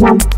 Bye.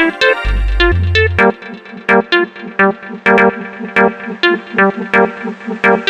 Thank you.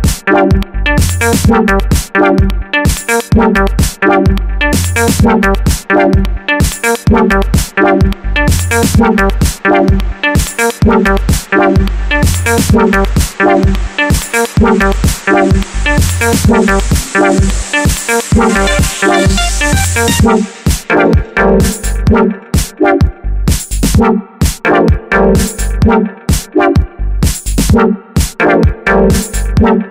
One.